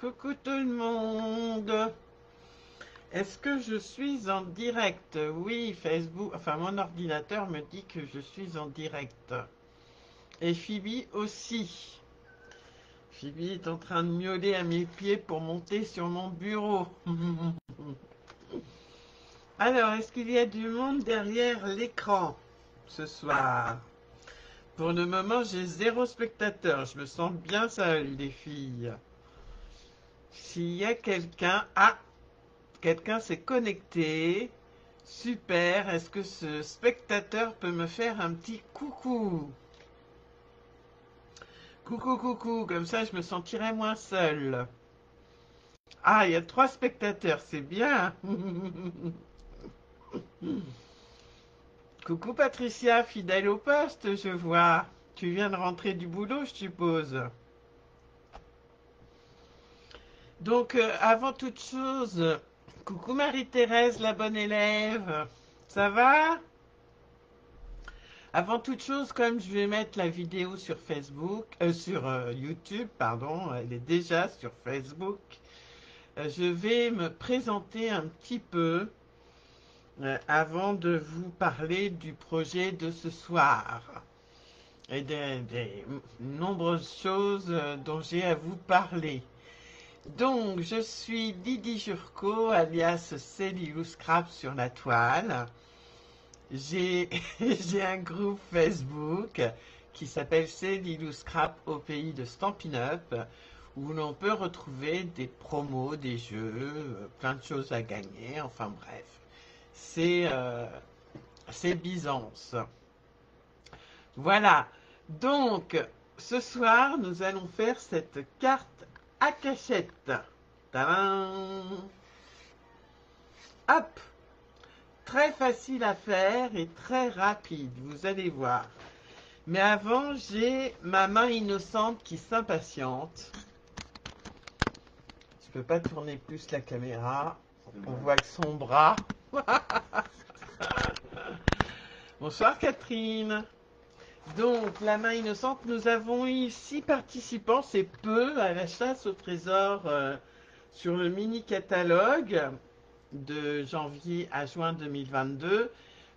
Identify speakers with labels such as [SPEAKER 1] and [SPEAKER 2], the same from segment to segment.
[SPEAKER 1] Coucou tout le monde. Est-ce que je suis en direct? Oui, Facebook, enfin mon ordinateur me dit que je suis en direct. Et Phoebe aussi. Phoebe est en train de miauler à mes pieds pour monter sur mon bureau. Alors, est-ce qu'il y a du monde derrière l'écran ce soir? Pour le moment, j'ai zéro spectateur. Je me sens bien seule, les filles. S'il y a quelqu'un... Ah Quelqu'un s'est connecté. Super. Est-ce que ce spectateur peut me faire un petit coucou? Coucou, coucou. Comme ça, je me sentirai moins seule. Ah, il y a trois spectateurs. C'est bien. coucou Patricia, fidèle au poste, je vois. Tu viens de rentrer du boulot, je suppose. Donc, euh, avant toute chose, coucou Marie-Thérèse, la bonne élève. Ça va? Avant toute chose, comme je vais mettre la vidéo sur Facebook, euh, sur euh, YouTube, pardon, elle est déjà sur Facebook, je vais me présenter un petit peu avant de vous parler du projet de ce soir et des, des nombreuses choses dont j'ai à vous parler. Donc, je suis Didi Jurko, alias Cellulou Scrap sur la toile. J'ai un groupe Facebook qui s'appelle Cellulou Scrap au pays de Stampin' Up, où l'on peut retrouver des promos, des jeux, plein de choses à gagner, enfin bref. C'est euh, Byzance. Voilà. Donc, ce soir, nous allons faire cette carte à cachette. Hop Très facile à faire et très rapide, vous allez voir. Mais avant, j'ai ma main innocente qui s'impatiente. Je peux pas tourner plus la caméra. On voit que son bras. Bonsoir Catherine. Donc, la main innocente, nous avons eu six participants, c'est peu, à la chasse au trésor euh, sur le mini-catalogue de janvier à juin 2022.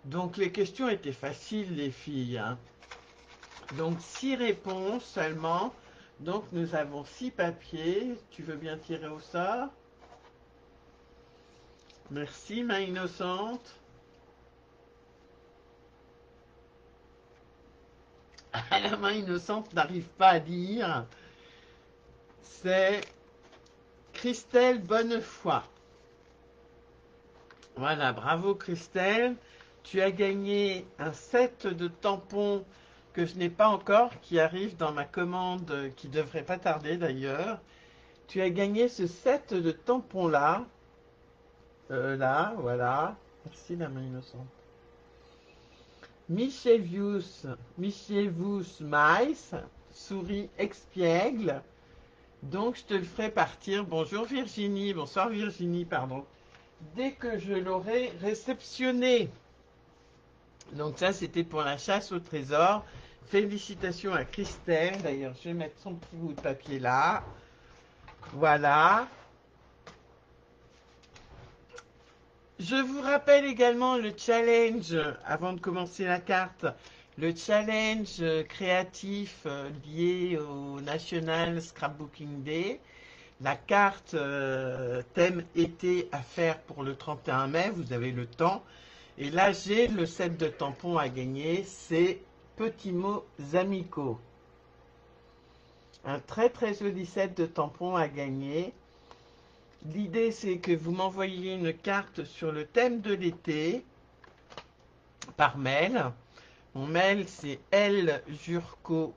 [SPEAKER 1] Donc, les questions étaient faciles, les filles. Hein. Donc, six réponses seulement. Donc, nous avons six papiers. Tu veux bien tirer au sort? Merci, main innocente. La main innocente n'arrive pas à dire, c'est Christelle Bonnefoy. Voilà, bravo Christelle. Tu as gagné un set de tampons que je n'ai pas encore, qui arrive dans ma commande, qui devrait pas tarder d'ailleurs. Tu as gagné ce set de tampons là. Euh, là, voilà. Merci la main innocente. Michevius, Michevus Mais, souris expiègle. Donc, je te le ferai partir. Bonjour Virginie, bonsoir Virginie, pardon. Dès que je l'aurai réceptionné. Donc ça, c'était pour la chasse au trésor. Félicitations à Christelle. D'ailleurs, je vais mettre son petit bout de papier là. Voilà. Je vous rappelle également le challenge, avant de commencer la carte, le challenge créatif euh, lié au National Scrapbooking Day. La carte euh, thème été à faire pour le 31 mai, vous avez le temps. Et là, j'ai le set de tampons à gagner, c'est Petits mots amicaux. Un très très joli set de tampons à gagner. L'idée, c'est que vous m'envoyez une carte sur le thème de l'été par mail. Mon mail, c'est ljurco,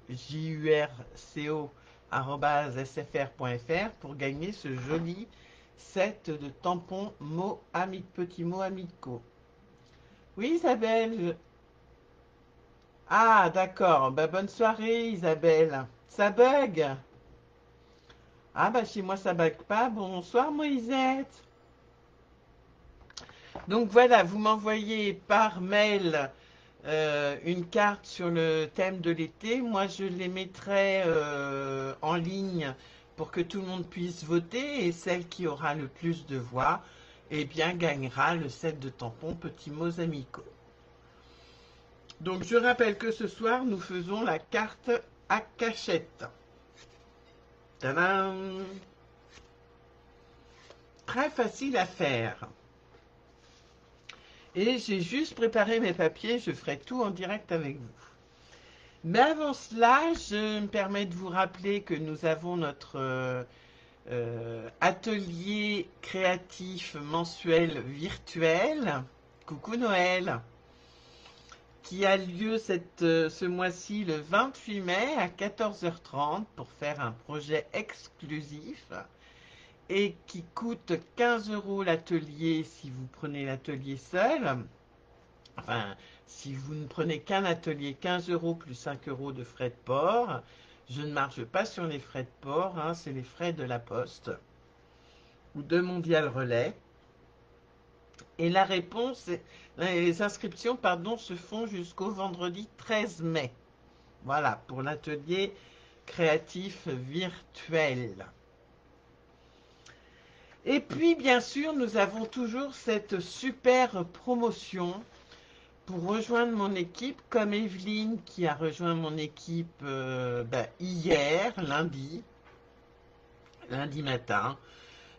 [SPEAKER 1] pour gagner ce joli set de tampons mots amis, petits mots amicaux. Oui, Isabelle. Ah, d'accord. Bah, bonne soirée, Isabelle. Ça bug? Ah bah chez moi ça bague pas. Bonsoir Moisette. Donc voilà, vous m'envoyez par mail euh, une carte sur le thème de l'été. Moi je les mettrai euh, en ligne pour que tout le monde puisse voter et celle qui aura le plus de voix, eh bien, gagnera le set de tampons Petit Mots Amicaux. Donc, je rappelle que ce soir, nous faisons la carte à cachette. Très facile à faire. Et j'ai juste préparé mes papiers, je ferai tout en direct avec vous. Mais avant cela, je me permets de vous rappeler que nous avons notre euh, euh, atelier créatif mensuel virtuel. Coucou Noël qui a lieu euh, ce mois-ci le 28 mai à 14h30 pour faire un projet exclusif et qui coûte 15 euros l'atelier si vous prenez l'atelier seul. Enfin, si vous ne prenez qu'un atelier, 15 euros plus 5 euros de frais de port. Je ne marche pas sur les frais de port, hein, c'est les frais de la poste ou de Mondial Relais. Et la réponse, les inscriptions pardon, se font jusqu'au vendredi 13 mai. Voilà, pour l'atelier créatif virtuel. Et puis, bien sûr, nous avons toujours cette super promotion pour rejoindre mon équipe, comme Evelyne qui a rejoint mon équipe euh, ben, hier, lundi, lundi matin.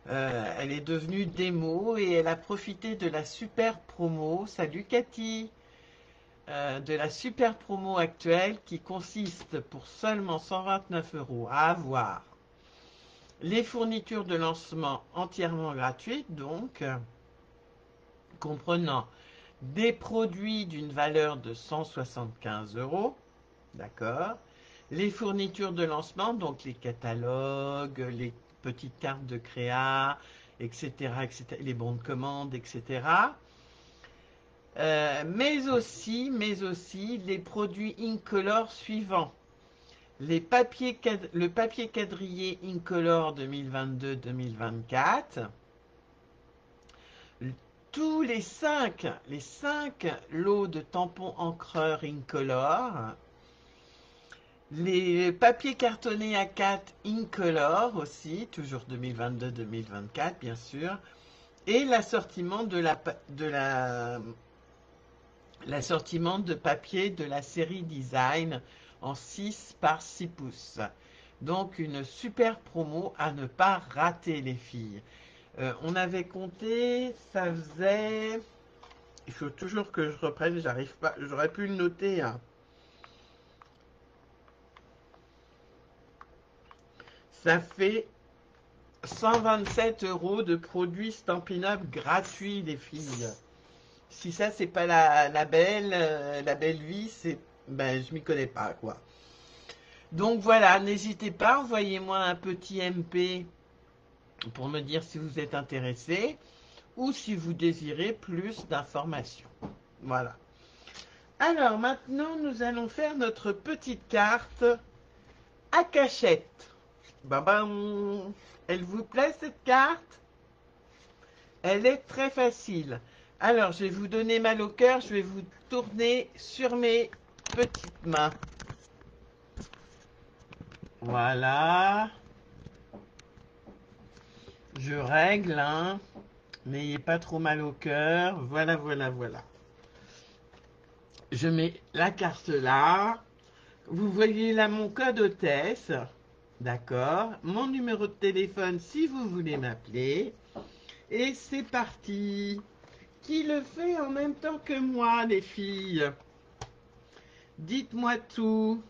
[SPEAKER 1] Euh, elle est devenue démo et elle a profité de la super promo. Salut Cathy euh, De la super promo actuelle qui consiste pour seulement 129 euros à avoir les fournitures de lancement entièrement gratuites, donc comprenant des produits d'une valeur de 175 euros, d'accord Les fournitures de lancement, donc les catalogues, les petites cartes de créa, etc., etc., les bons de commande, etc. Euh, mais aussi, mais aussi les produits Incolor suivants. Le papier quadrillé Incolor 2022-2024. Tous les cinq, les cinq lots de tampons encreurs Incolor les papiers cartonnés A4 Incolor aussi, toujours 2022-2024 bien sûr. Et l'assortiment de la, de de papier de la série design en 6 par 6 pouces. Donc une super promo à ne pas rater les filles. Euh, on avait compté, ça faisait... Il faut toujours que je reprenne, j'arrive pas, j'aurais pu le noter. Hein. Ça fait 127 euros de produits Stampin' Up gratuits, les filles. Si ça, c'est pas la, belle, euh, la belle vie, c'est, ben, je m'y connais pas, quoi. Donc voilà, n'hésitez pas, envoyez-moi un petit MP pour me dire si vous êtes intéressé ou si vous désirez plus d'informations. Voilà. Alors maintenant, nous allons faire notre petite carte à cachette. Bam, Elle vous plaît cette carte? Elle est très facile. Alors, je vais vous donner mal au cœur. Je vais vous tourner sur mes petites mains. Voilà. Je règle, hein. N'ayez pas trop mal au cœur. Voilà, voilà, voilà. Je mets la carte là. Vous voyez là mon code hôtesse. D'accord Mon numéro de téléphone si vous voulez m'appeler. Et c'est parti. Qui le fait en même temps que moi, les filles? Dites-moi tout.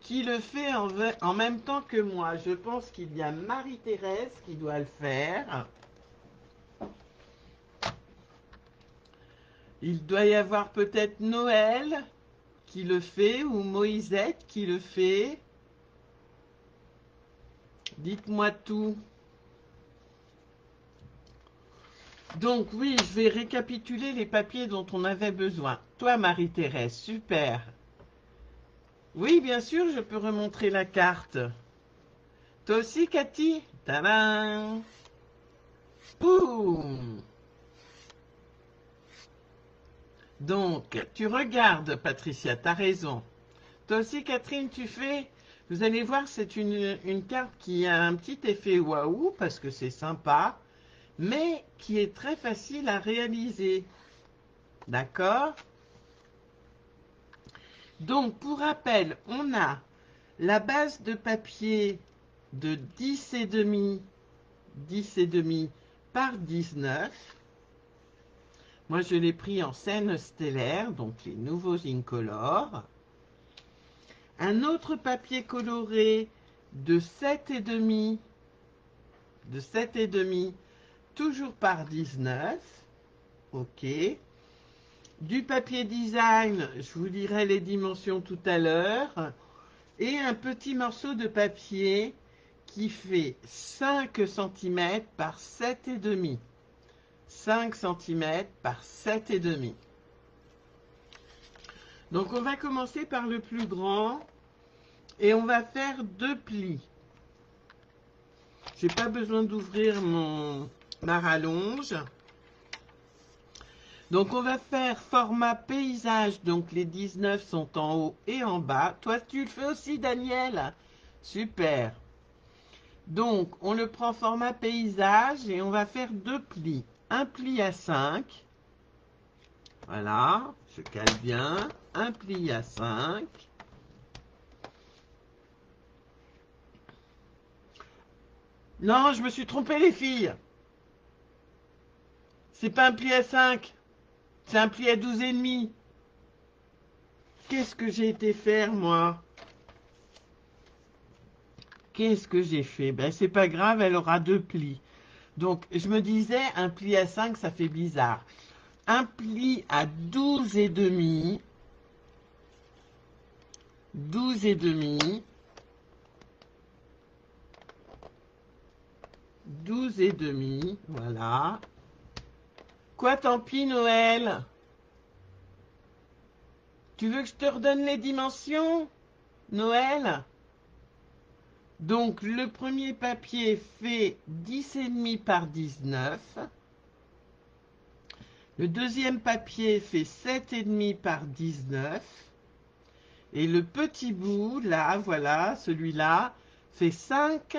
[SPEAKER 1] Qui le fait en, même temps que moi? Je pense qu'il y a Marie-Thérèse qui doit le faire. Il doit y avoir peut-être Noël qui le fait ou Moïsette qui le fait? Dites-moi tout. Donc oui, je vais récapituler les papiers dont on avait besoin. Toi, Marie-Thérèse, super. Oui, bien sûr, je peux remontrer la carte. Toi aussi, Cathy? Tadam Boum donc, tu regardes, Patricia, tu as raison. Toi aussi, Catherine, tu fais? Vous allez voir, c'est une, carte qui a un petit effet waouh parce que c'est sympa, mais qui est très facile à réaliser. D'accord? Donc, pour rappel, on a la base de papier de 10 et demi, 10 et demi par 19. Moi, je l'ai pris en scène stellaire, donc les nouveaux incolores. Un autre papier coloré de 7 et demi, de 7 et demi, toujours par 19. OK. Du papier design, je vous dirai les dimensions tout à l'heure. Et un petit morceau de papier qui fait 5 cm par 7 et demi. 5 cm par 7 et demi. Donc on va commencer par le plus grand et on va faire deux plis. J'ai pas besoin d'ouvrir mon ma rallonge. Donc on va faire format paysage, donc les 19 sont en haut et en bas. Toi tu le fais aussi Daniel Super. Donc on le prend format paysage et on va faire deux plis. Un pli à 5. Voilà, je cale bien. Un pli à 5. Non, je me suis trompé les filles. C'est pas un pli à 5. C'est un pli à 12 et demi. Qu'est-ce que j'ai été faire moi? Qu'est-ce que j'ai fait? Ben c'est pas grave, elle aura deux plis. Donc je me disais un pli à 5 ça fait bizarre. Un pli à 12 et demi 12 et demi 12 et demi, voilà. Quoi, tant pis, Noël? Tu veux que je te redonne les dimensions, Noël? Donc, le premier papier fait 10,5 par 19. Le deuxième papier fait 7,5 par 19. Et le petit bout, là, voilà, celui-là, fait 5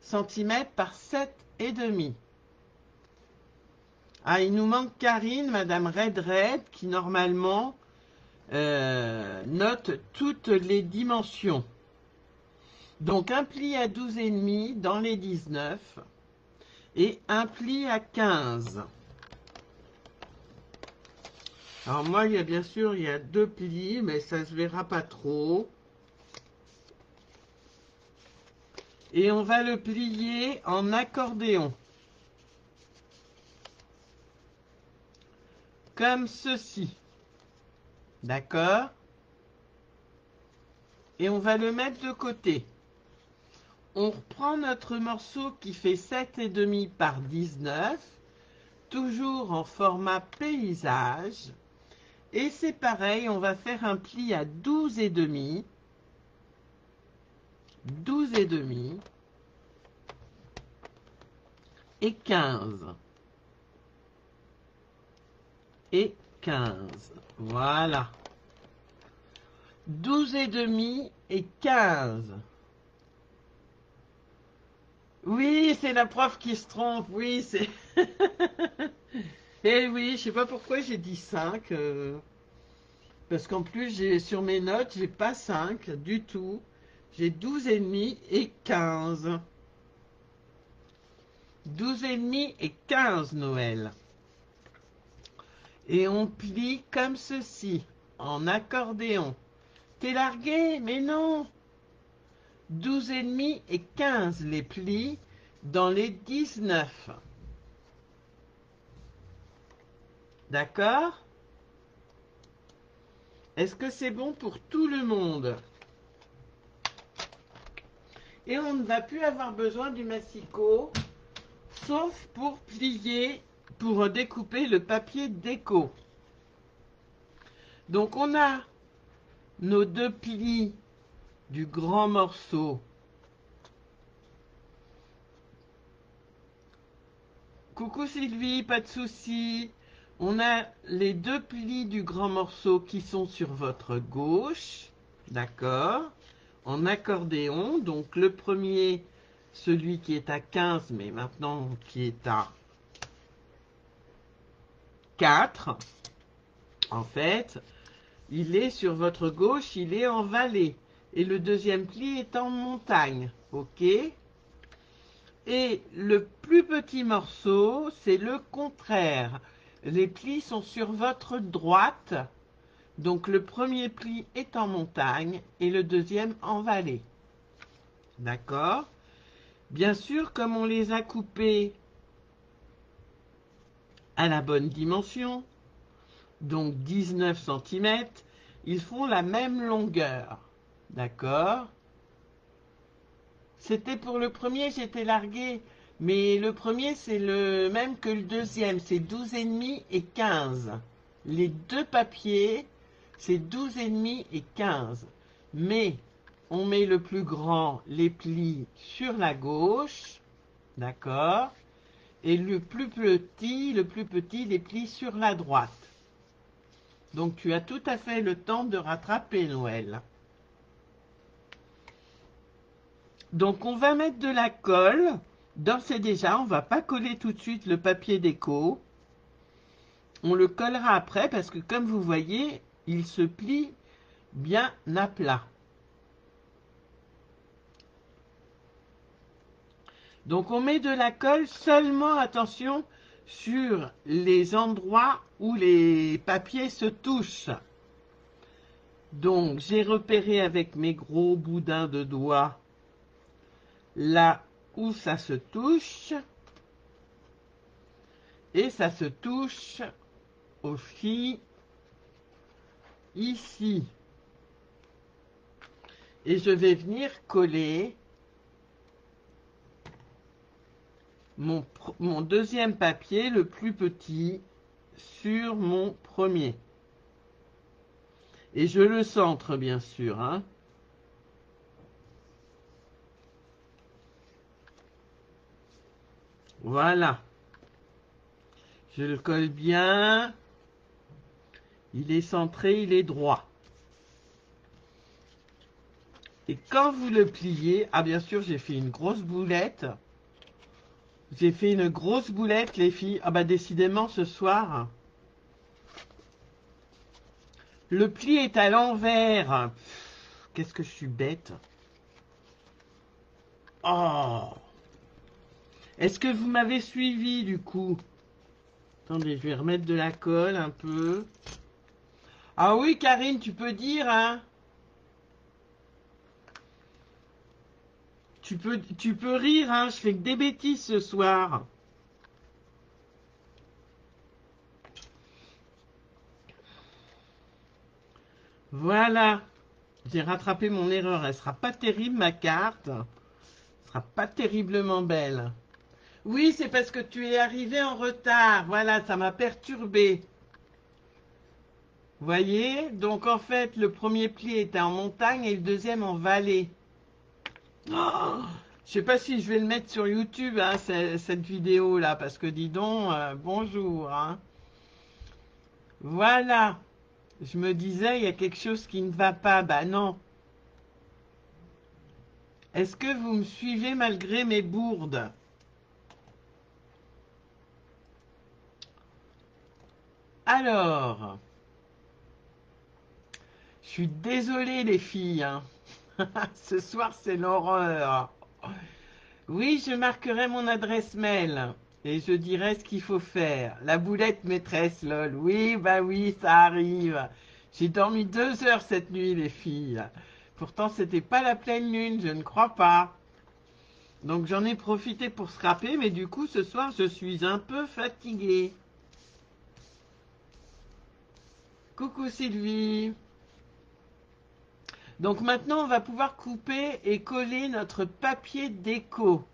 [SPEAKER 1] cm par 7 et demi. Ah, il nous manque Karine, Madame Red Red, qui normalement euh, note toutes les dimensions. Donc un pli à 12,5 dans les 19 et un pli à 15. Alors moi, il y a bien sûr, il y a deux plis, mais ça se verra pas trop. et on va le plier en accordéon. Comme ceci. D'accord? Et on va le mettre de côté. On reprend notre morceau qui fait 7,5 par 19, toujours en format paysage. Et c'est pareil, on va faire un pli à 12,5 12 et demi. Et 15 et 15 voilà. 12 et demi et 15 oui c'est la prof qui se trompe oui c'est eh oui je sais pas pourquoi j'ai dit 5 euh, parce qu'en plus j'ai sur mes notes j'ai pas 5 du tout j'ai 12 et demi et 15. 12 et demi et 15 Noël. Et on plie comme ceci, en accordéon. T'es largué Mais non 12 et 15 les plis dans les 19. D'accord? Est-ce que c'est bon pour tout le monde? Et on ne va plus avoir besoin du massicot, sauf pour plier, pour découper le papier déco. Donc on a nos deux plis du grand morceau. Coucou Sylvie, pas de souci. On a les deux plis du grand morceau qui sont sur votre gauche. D'accord en accordéon. Donc le premier, celui qui est à 15, mais maintenant qui est à 4, en fait, il est sur votre gauche, il est en vallée. Et le deuxième pli est en montagne. OK? Et le plus petit morceau, c'est le contraire. Les plis sont sur votre droite. Donc le premier pli est en montagne et le deuxième en vallée. D'accord? Bien sûr, comme on les a coupés à la bonne dimension, donc 19 cm, ils font la même longueur. D'accord C'était pour le premier, j'étais largué. Mais le premier, c'est le même que le deuxième. C'est 12,5 et 15. Les deux papiers, c'est 12,5 et 15. Mais on met le plus grand, les plis sur la gauche. D'accord Et le plus petit, le plus petit, les plis sur la droite. Donc tu as tout à fait le temps de rattraper Noël. Donc on va mettre de la colle. D'ores et déjà, on va pas coller tout de suite le papier déco. On le collera après parce que comme vous voyez, il se plie bien à plat. Donc on met de la colle seulement, attention, sur les endroits où les papiers se touchent. Donc, j'ai repéré avec mes gros boudins de doigts là où ça se touche. Et ça se touche aussi ici. Et je vais venir coller mon, mon deuxième papier, le plus petit, sur mon premier. Et je le centre, bien sûr. Hein. Voilà. Je le colle bien. Il est centré, il est droit. Et quand vous le pliez, ah bien sûr j'ai fait une grosse boulette. J'ai fait une grosse boulette, les filles. Ah bah décidément, ce soir, le pli est à l'envers. Qu'est-ce que je suis bête. Oh Est-ce que vous m'avez suivi, du coup? Attendez, je vais remettre de la colle un peu. Ah oui, Karine, tu peux dire, hein? Tu peux, tu peux rire, hein, je fais que des bêtises ce soir. Voilà. J'ai rattrapé mon erreur. Elle sera pas terrible, ma carte. Elle sera pas terriblement belle. Oui, c'est parce que tu es arrivé en retard. Voilà, ça m'a perturbé. Voyez Donc, en fait, le premier pli était en montagne et le deuxième en vallée. Oh, je sais pas si je vais le mettre sur YouTube, hein, cette vidéo là, parce que dis donc, euh, bonjour. Hein. Voilà. Je me disais, il y a quelque chose qui ne va pas. Bah non. Est-ce que vous me suivez malgré mes bourdes? Alors, je suis désolée les filles. Hein. Ce soir, c'est l'horreur. Oui, je marquerai mon adresse mail et je dirai ce qu'il faut faire. La boulette maîtresse, lol. Oui, bah oui, ça arrive. J'ai dormi deux heures cette nuit, les filles. Pourtant, c'était pas la pleine lune, je ne crois pas. Donc, j'en ai profité pour scraper, mais du coup, ce soir, je suis un peu fatiguée. Coucou Sylvie. Donc maintenant, on va pouvoir couper et coller notre papier déco.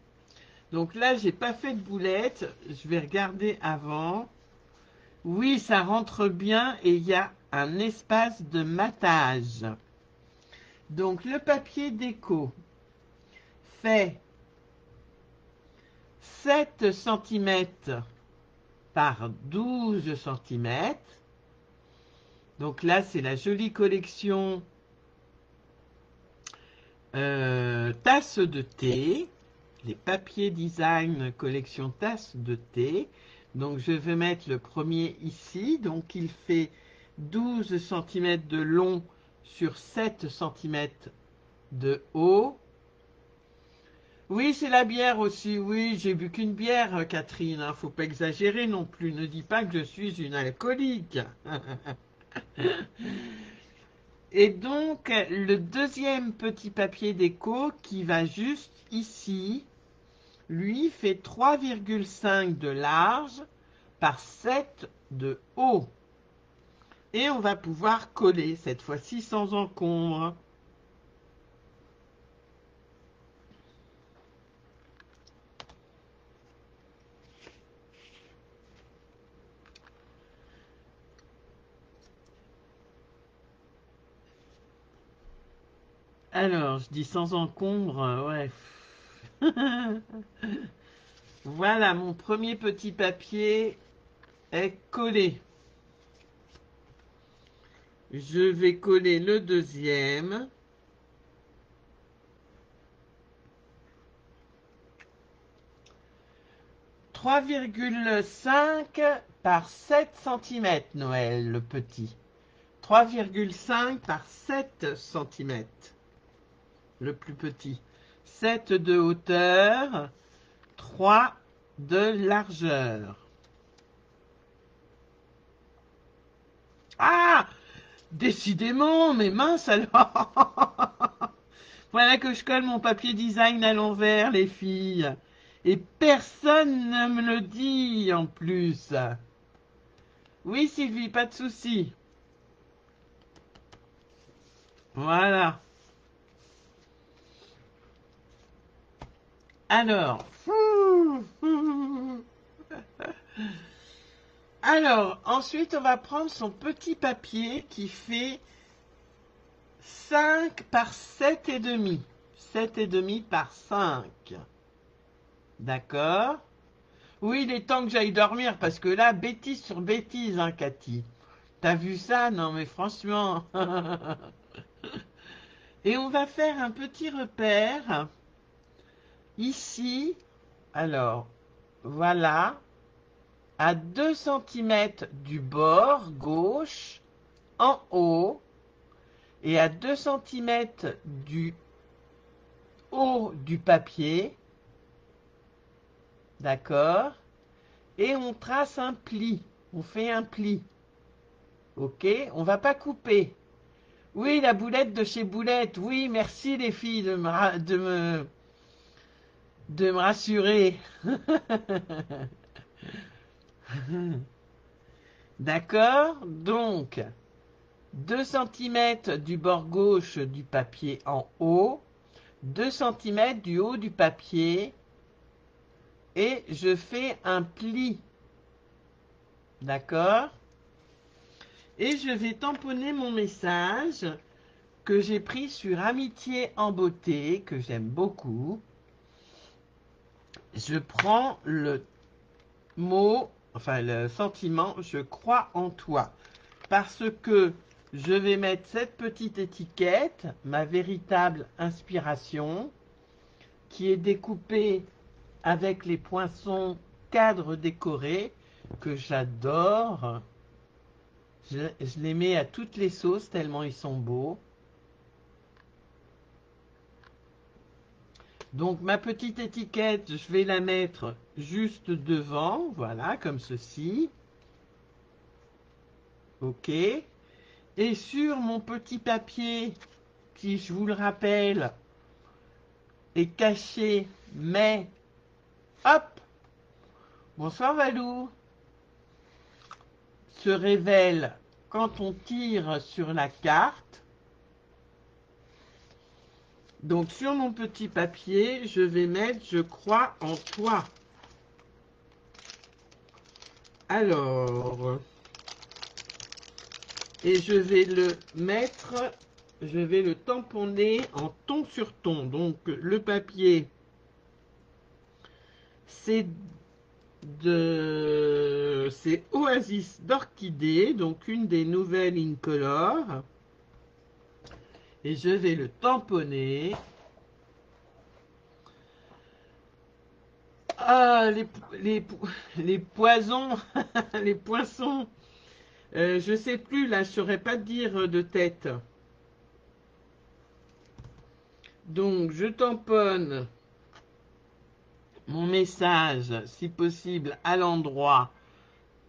[SPEAKER 1] Donc là, j'ai pas fait de boulette. Je vais regarder avant. Oui, ça rentre bien et il y a un espace de matage. Donc le papier déco fait 7 cm par 12 cm. Donc là, c'est la jolie collection euh, tasse de thé, les papiers design collection tasse de thé. Donc je vais mettre le premier ici. Donc il fait 12 cm de long sur 7 cm de haut. Oui, c'est la bière aussi. Oui, j'ai bu qu'une bière, Catherine. Hein. Faut pas exagérer non plus. Ne dis pas que je suis une alcoolique. Et donc, le deuxième petit papier déco qui va juste ici, lui fait 3,5 de large par 7 de haut. Et on va pouvoir coller, cette fois-ci sans encombre. Alors, je dis sans encombre, ouais. voilà, mon premier petit papier est collé. Je vais coller le deuxième. « 3,5 par 7 cm, Noël, le petit. 3,5 par 7 cm le plus petit. 7 de hauteur, 3 de largeur. Ah Décidément, mais mince alors Voilà que je colle mon papier design à l'envers, les filles. Et personne ne me le dit en plus. Oui, Sylvie, pas de souci. Voilà. Alors, alors, ensuite, on va prendre son petit papier qui fait 5 par 7 et demi. 7 et demi par 5. D'accord? Oui, il est temps que j'aille dormir parce que là, bêtise sur bêtise, hein, Cathy. T'as vu ça? Non, mais franchement. et on va faire un petit repère Ici, alors, voilà, à 2 cm du bord gauche, en haut, et à 2 cm du haut du papier, d'accord Et on trace un pli, on fait un pli, ok On va pas couper. Oui, la boulette de chez Boulette, oui, merci les filles de de me de me rassurer. D'accord Donc, 2 cm du bord gauche du papier en haut, 2 cm du haut du papier et je fais un pli. D'accord Et je vais tamponner mon message que j'ai pris sur Amitié en beauté, que j'aime beaucoup je prends le mot, enfin le sentiment, je crois en toi. Parce que je vais mettre cette petite étiquette, ma véritable inspiration, qui est découpée avec les poinçons cadres décorés, que j'adore. Je, les mets à toutes les sauces tellement ils sont beaux. Donc ma petite étiquette, je vais la mettre juste devant, voilà, comme ceci. Ok. Et sur mon petit papier, qui, je vous le rappelle, est caché, mais, hop, bonsoir Valou, se révèle quand on tire sur la carte donc sur mon petit papier, je vais mettre « Je crois en toi ». Alors, et je vais le mettre, je vais le tamponner en ton sur ton. Donc le papier, c'est de, c'est Oasis d'orchidée, donc une des nouvelles incolores et je vais le tamponner. Ah, les, les, les poisons, les poissons. Euh, je sais plus, là, je ne saurais pas dire euh, de tête. Donc, je tamponne mon message, si possible, à l'endroit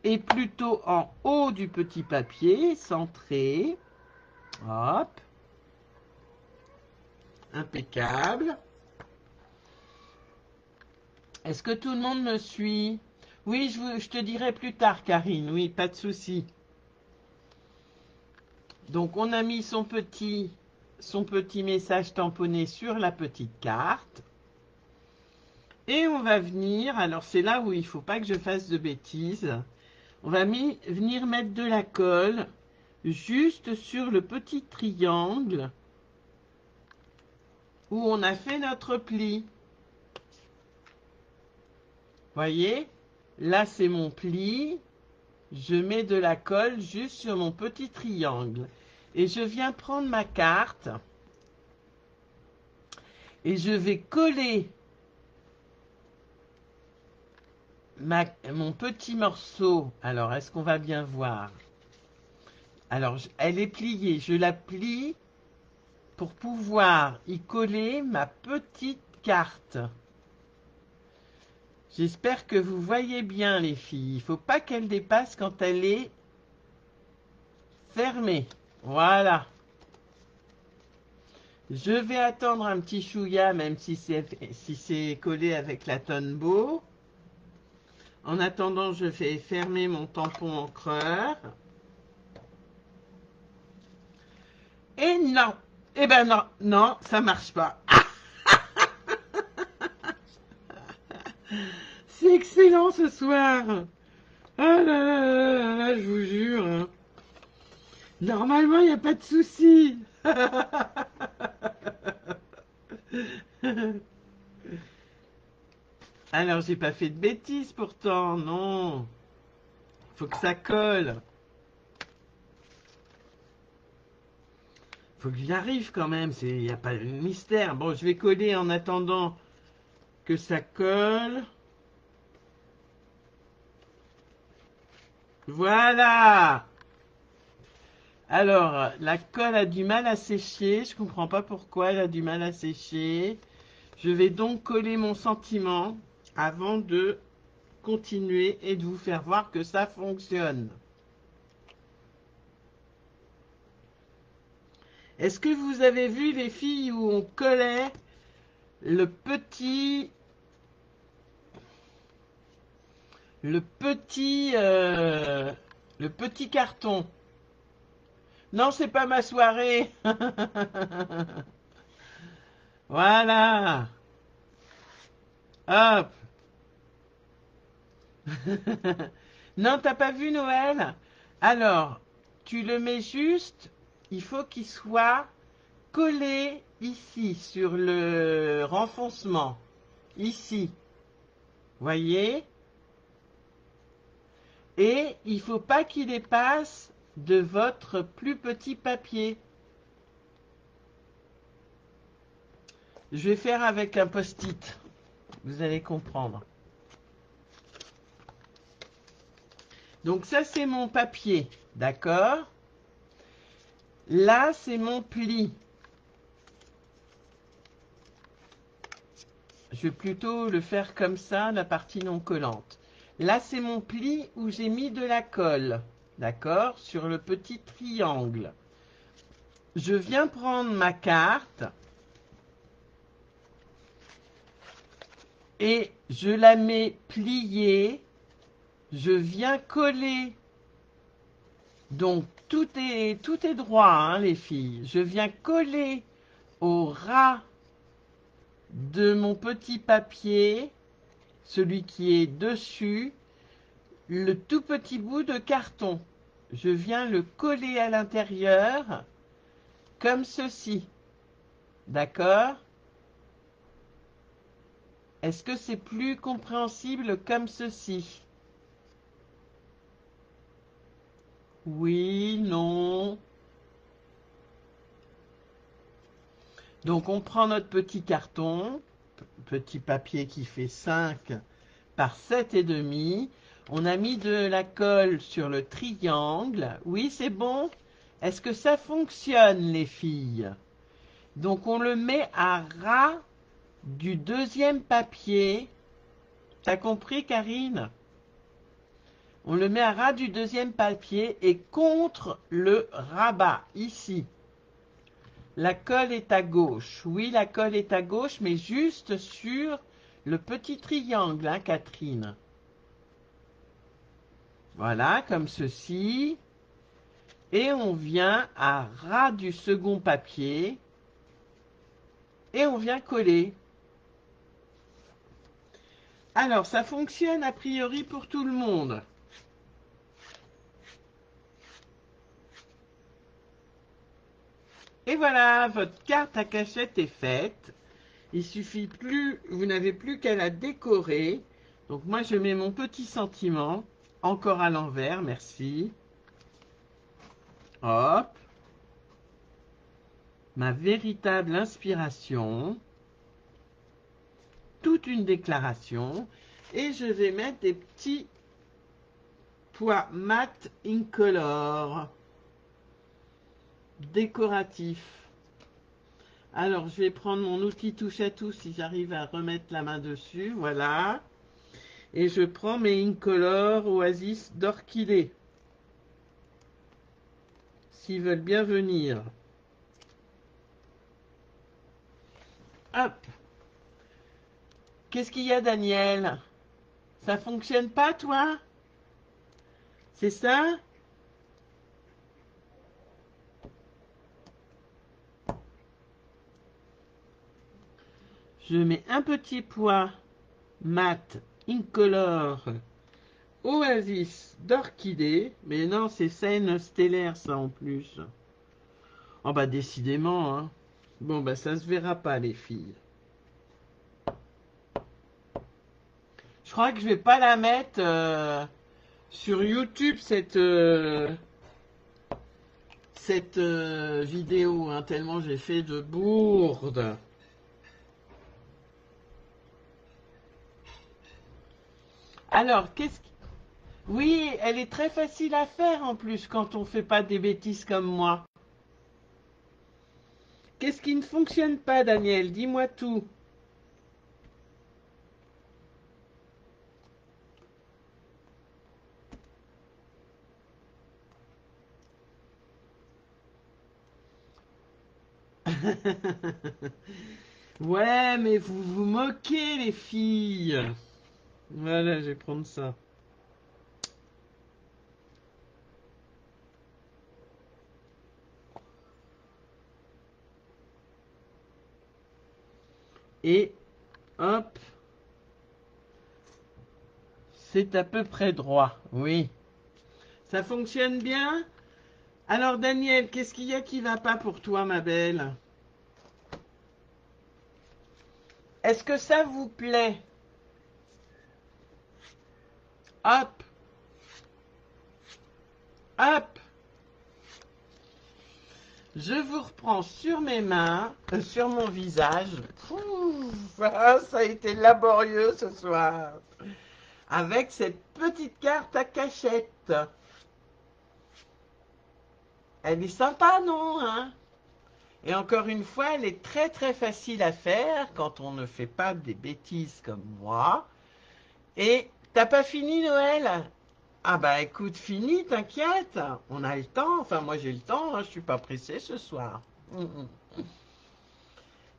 [SPEAKER 1] et plutôt en haut du petit papier, centré. Hop. Impeccable. Est-ce que tout le monde me suit? Oui, je, te dirai plus tard, Karine. Oui, pas de souci. Donc, on a mis son petit, son petit message tamponné sur la petite carte. Et on va venir, alors c'est là où il ne faut pas que je fasse de bêtises. On va venir mettre de la colle juste sur le petit triangle où on a fait notre pli. Voyez Là, c'est mon pli. Je mets de la colle juste sur mon petit triangle. Et je viens prendre ma carte. Et je vais coller mon petit morceau. Alors, est-ce qu'on va bien voir? Alors, elle est pliée. Je la plie pour pouvoir y coller ma petite carte. J'espère que vous voyez bien les filles. Il ne faut pas qu'elle dépasse quand elle est fermée. Voilà. Je vais attendre un petit chouïa, même si c'est collé avec la tonne beau. En attendant, je vais fermer mon tampon encreur. Et non, eh ben non, non, ça marche pas. C'est excellent ce soir. Ah là là là je vous jure. Hein. Normalement, il n'y a pas de souci. Alors, j'ai pas fait de bêtises pourtant, non. Faut que ça colle. Faut que arrive quand même, il n'y a pas de mystère. Bon, je vais coller en attendant que ça colle. Voilà Alors, la colle a du mal à sécher. Je comprends pas pourquoi elle a du mal à sécher. Je vais donc coller mon sentiment avant de continuer et de vous faire voir que ça fonctionne. Est-ce que vous avez vu les filles où on collait le petit le petit euh, le petit carton? Non, c'est pas ma soirée. voilà. Hop. non, t'as pas vu Noël? Alors, tu le mets juste, il faut qu'il soit collé ici, sur le renfoncement. Ici. Voyez? Et il faut pas qu'il dépasse de votre plus petit papier. Je vais faire avec un post-it. Vous allez comprendre. Donc ça, c'est mon papier, d'accord? Là, c'est mon pli. Je vais plutôt le faire comme ça, la partie non collante. Là, c'est mon pli où j'ai mis de la colle, d'accord Sur le petit triangle. Je viens prendre ma carte et je la mets pliée je viens coller. Donc, tout est, tout droit, hein, les filles. Je viens coller au ras de mon petit papier, celui qui est dessus, le tout petit bout de carton. Je viens le coller à l'intérieur, comme ceci. D'accord? Est-ce que c'est plus compréhensible comme ceci? Oui, non. Donc on prend notre petit carton, petit papier qui fait 5 par 7,5. On a mis de la colle sur le triangle. Oui, c'est bon Est-ce que ça fonctionne, les filles? Donc, on le met à ras du deuxième papier. T'as compris, Karine? On le met à ras du deuxième papier et contre le rabat, ici. La colle est à gauche. Oui, la colle est à gauche, mais juste sur le petit triangle, hein, Catherine. Voilà, comme ceci. Et on vient à ras du second papier. Et on vient coller. Alors, ça fonctionne a priori pour tout le monde. Et voilà, votre carte à cachette est faite. Il suffit plus, vous n'avez plus qu'à la décorer. Donc moi, je mets mon petit sentiment. Encore à l'envers, merci. Hop. Ma véritable inspiration. Toute une déclaration. Et je vais mettre des petits poids mat incolore décoratif. Alors, je vais prendre mon outil touche à tout si j'arrive à remettre la main dessus. Voilà. Et je prends mes Incolor Oasis d'orchidée. S'ils veulent bien venir. Hop. Qu'est-ce qu'il y a, Daniel? Ça fonctionne pas, toi? C'est ça? Je mets un petit poids mat incolore oasis d'orchidée mais non c'est scène stellaire ça en plus. Oh bah décidément hein. bon bah ça se verra pas les filles. Je crois que je vais pas la mettre euh, sur youtube cette euh, euh, vidéo hein, tellement j'ai fait de bourde Alors, qu'est-ce que... Oui, elle est très facile à faire en plus quand on ne fait pas des bêtises comme moi. Qu'est-ce qui ne fonctionne pas, Daniel? Dis-moi tout. ouais, mais vous vous moquez, les filles. Voilà, je vais prendre ça. Et hop, c'est à peu près droit, oui. Ça fonctionne bien? Alors Daniel, qu'est-ce qu'il y a qui va pas pour toi, ma belle? Est-ce que ça vous plaît? Hop. Hop. Je vous reprends sur mes mains, euh, sur mon visage. Ah, ça a été laborieux ce soir. Avec cette petite carte à cachette. Elle est sympa, non hein? Et encore une fois, elle est très très facile à faire quand on ne fait pas des bêtises comme moi. Et T'as pas fini Noël? Ah bah écoute, fini, t'inquiète. On a le temps. Enfin, moi j'ai le temps. Hein, je suis pas pressé ce soir. Mm, mm.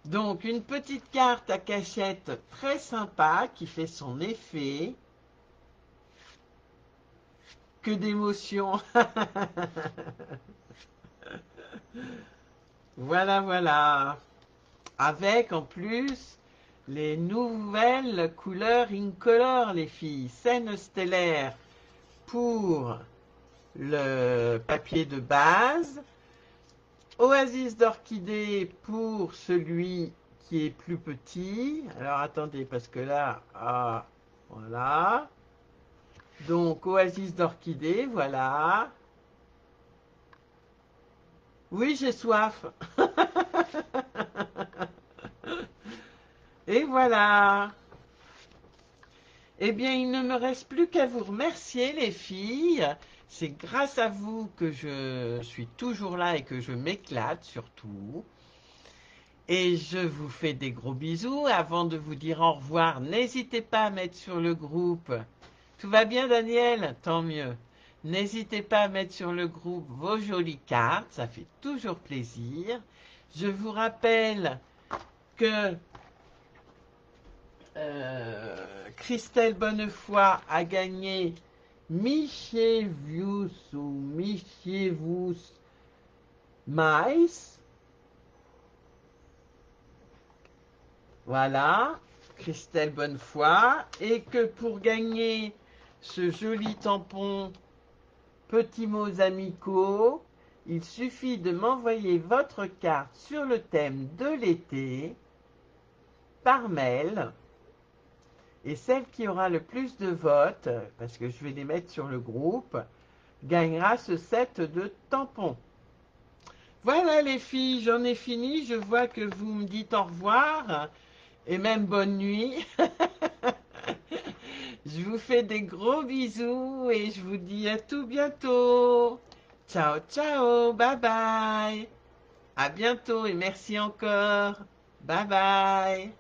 [SPEAKER 1] Donc, une petite carte à cachette très sympa qui fait son effet. Que d'émotions. voilà, voilà. Avec en plus les nouvelles couleurs incolore, les filles. Scène stellaire pour le papier de base. Oasis d'orchidée pour celui qui est plus petit. Alors attendez, parce que là, ah, voilà. Donc, oasis d'orchidée, voilà. Oui, j'ai soif. Et voilà. Eh bien, il ne me reste plus qu'à vous remercier, les filles. C'est grâce à vous que je suis toujours là et que je m'éclate surtout. Et je vous fais des gros bisous. Avant de vous dire au revoir, n'hésitez pas à mettre sur le groupe. Tout va bien, Daniel? Tant mieux. N'hésitez pas à mettre sur le groupe vos jolies cartes, ça fait toujours plaisir. Je vous rappelle que Christelle Bonnefoy a gagné Michievius ou Michievous Mais. Voilà, Christelle Bonnefoy. Et que pour gagner ce joli tampon Petits mots amicaux, il suffit de m'envoyer votre carte sur le thème de l'été par mail et celle qui aura le plus de votes, parce que je vais les mettre sur le groupe, gagnera ce set de tampons. Voilà les filles, j'en ai fini. Je vois que vous me dites au revoir et même bonne nuit. je vous fais des gros bisous et je vous dis à tout bientôt. Ciao, ciao, bye bye. À bientôt et merci encore. Bye bye.